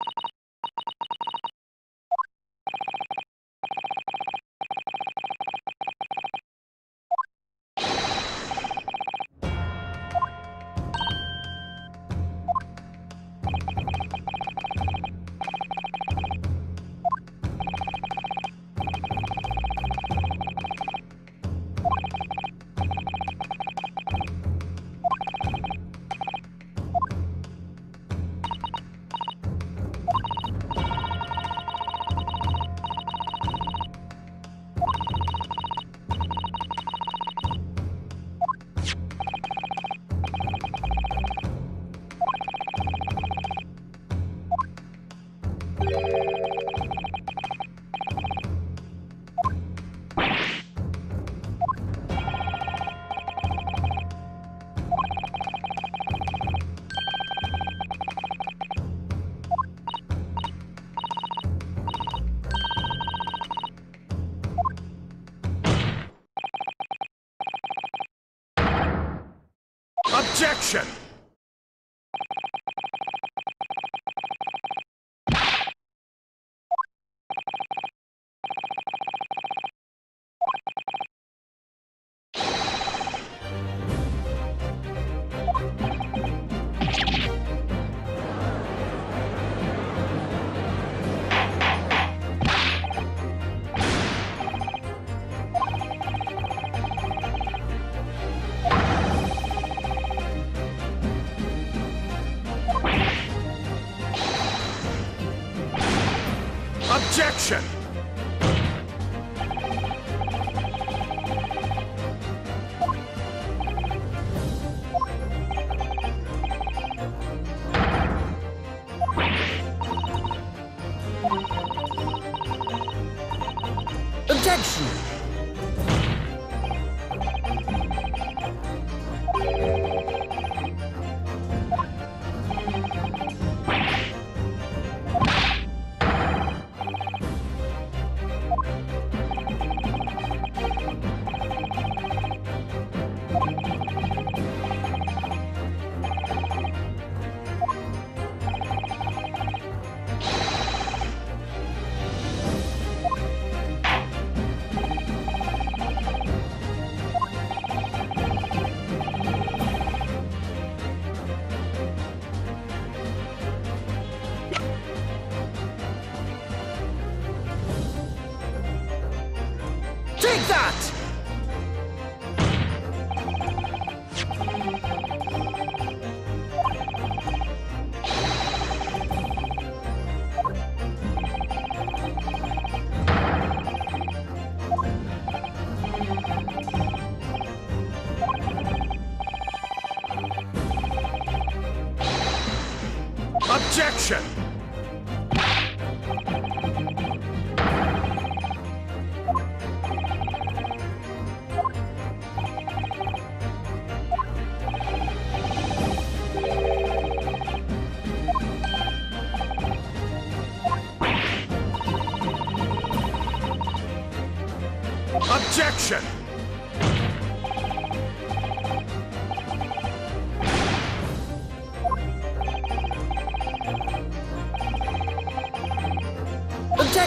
何?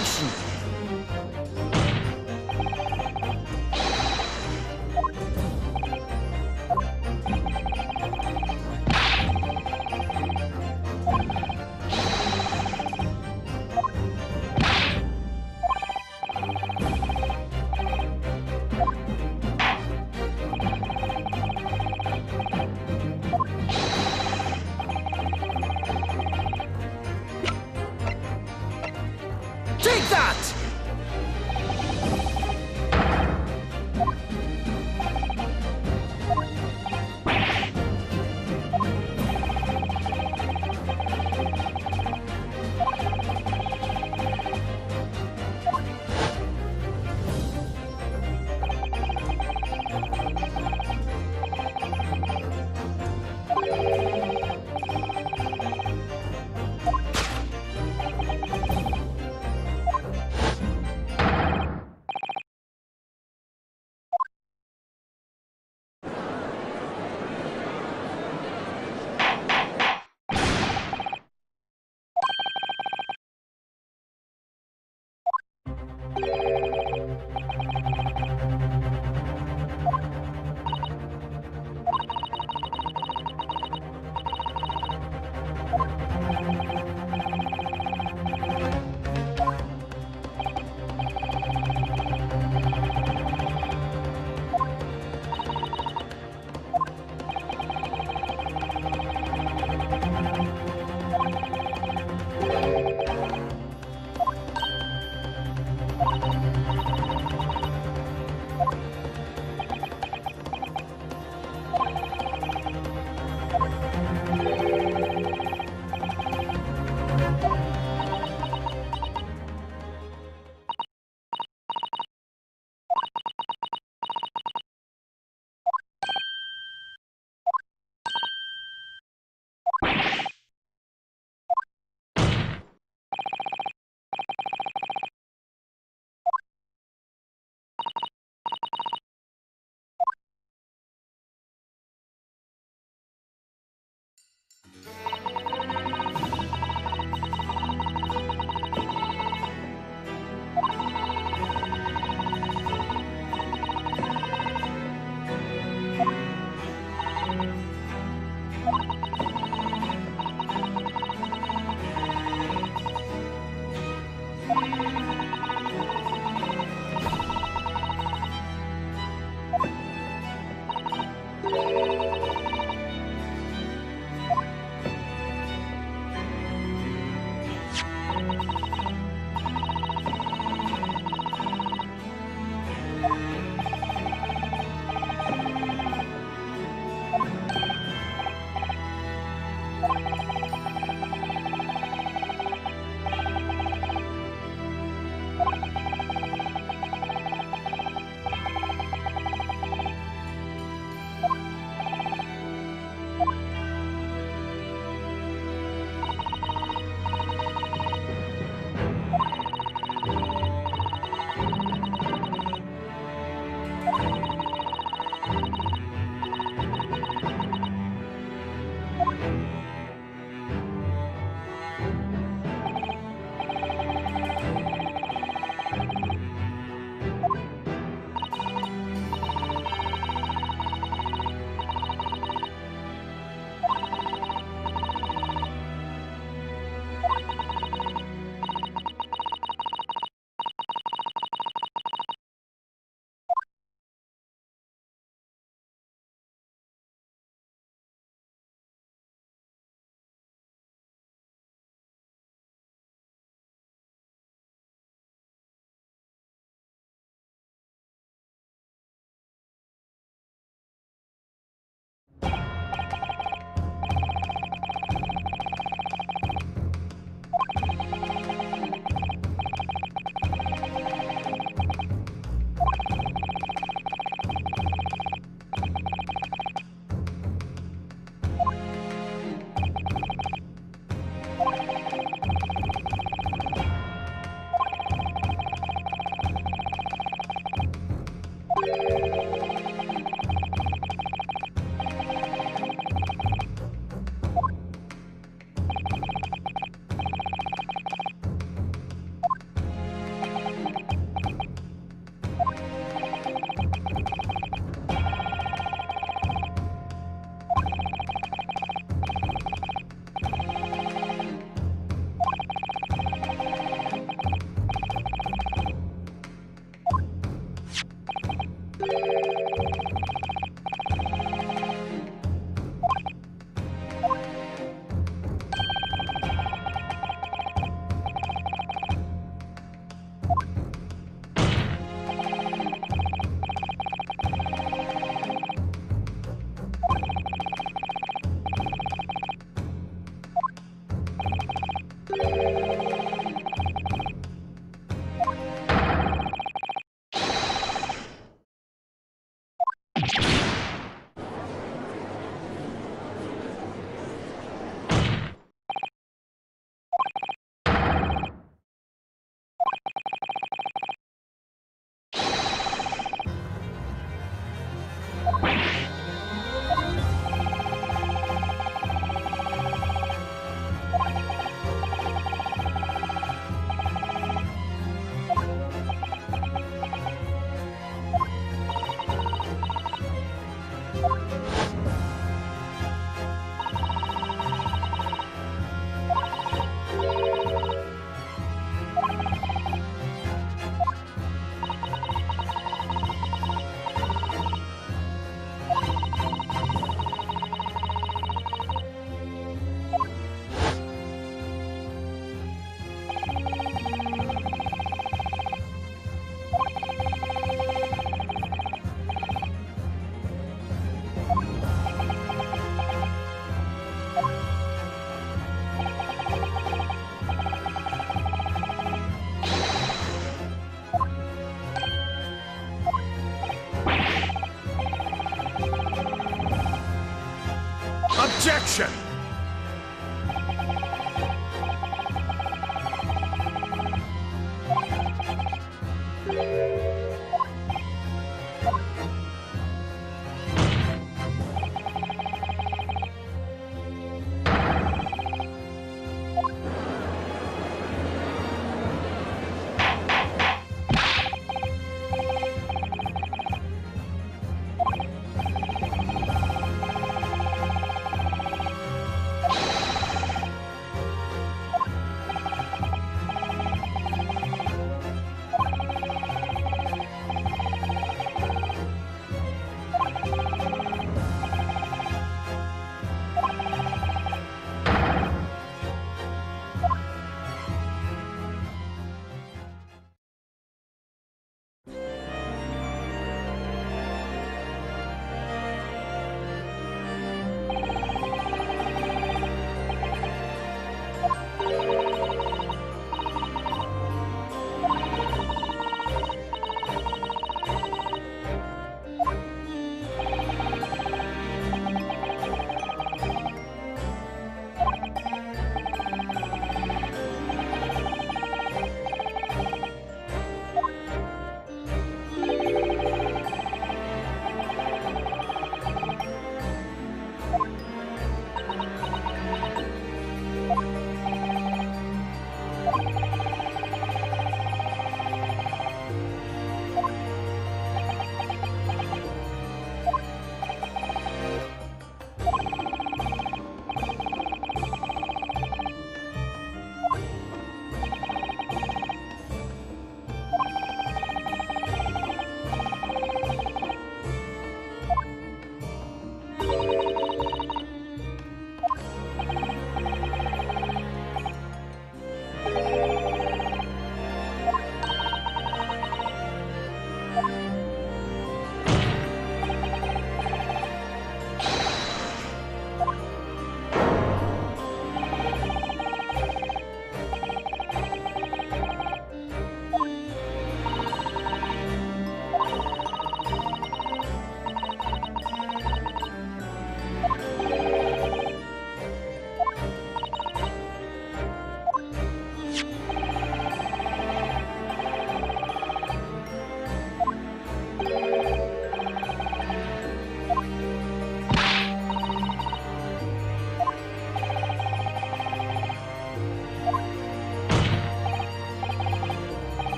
Objection! Objection!